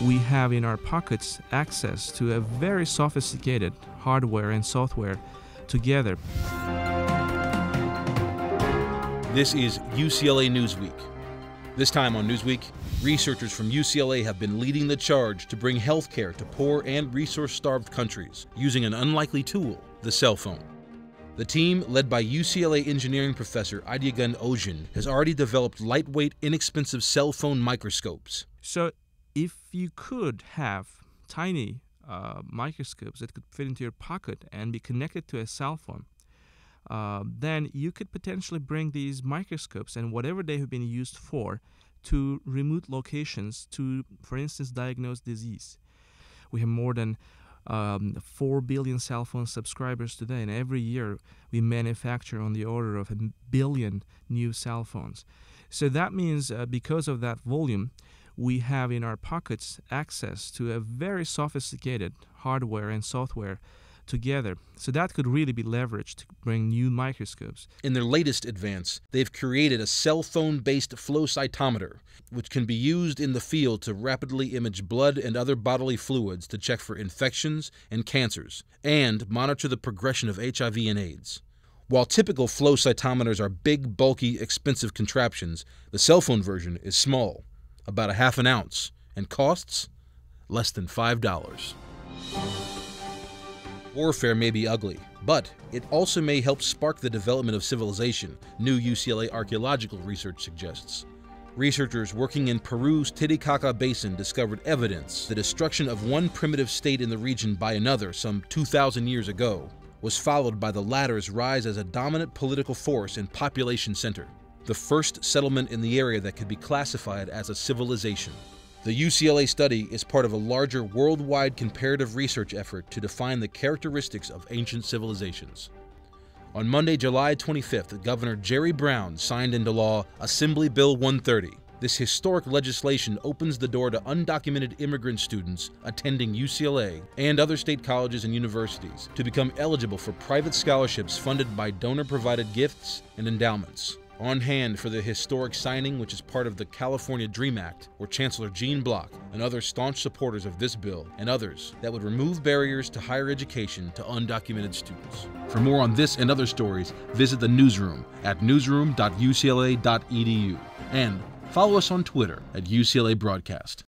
we have in our pockets access to a very sophisticated hardware and software together. This is UCLA Newsweek. This time on Newsweek, researchers from UCLA have been leading the charge to bring healthcare to poor and resource starved countries using an unlikely tool, the cell phone. The team, led by UCLA engineering professor Aydogan Ozcan, has already developed lightweight, inexpensive cell phone microscopes. So, if you could have tiny uh, microscopes that could fit into your pocket and be connected to a cell phone, uh, then you could potentially bring these microscopes and whatever they have been used for to remote locations to, for instance, diagnose disease. We have more than um, 4 billion cell phone subscribers today, and every year we manufacture on the order of a billion new cell phones. So that means uh, because of that volume, we have in our pockets access to a very sophisticated hardware and software together. So that could really be leveraged to bring new microscopes. In their latest advance, they've created a cell phone based flow cytometer, which can be used in the field to rapidly image blood and other bodily fluids to check for infections and cancers, and monitor the progression of HIV and AIDS. While typical flow cytometers are big, bulky, expensive contraptions, the cell phone version is small, about a half an ounce, and costs less than $5. Warfare may be ugly, but it also may help spark the development of civilization, new UCLA archaeological research suggests. Researchers working in Peru's Titicaca Basin discovered evidence the destruction of one primitive state in the region by another some 2,000 years ago was followed by the latter's rise as a dominant political force and population center, the first settlement in the area that could be classified as a civilization. The UCLA study is part of a larger worldwide comparative research effort to define the characteristics of ancient civilizations. On Monday, July 25th, Governor Jerry Brown signed into law Assembly Bill 130. This historic legislation opens the door to undocumented immigrant students attending UCLA and other state colleges and universities to become eligible for private scholarships funded by donor provided gifts and endowments on hand for the historic signing, which is part of the California DREAM Act, were Chancellor Gene Block and other staunch supporters of this bill and others that would remove barriers to higher education to undocumented students. For more on this and other stories, visit the newsroom at newsroom.ucla.edu and follow us on Twitter at UCLA Broadcast.